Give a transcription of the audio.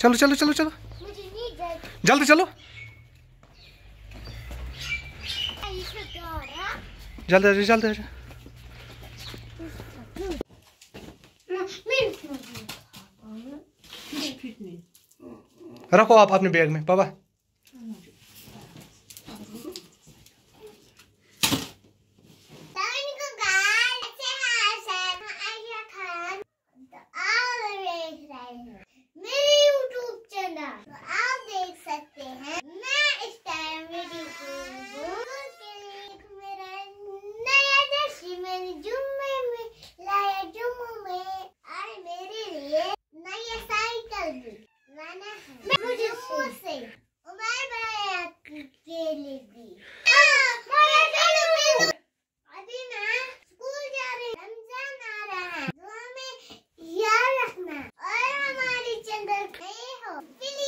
चलो चलो चलो चलो। जल्द जल्दी चलो। जल्द हो जल्दी आ जाओ, जल्दी आ जाओ। रखो आप अपने बैग में। पापा Philip.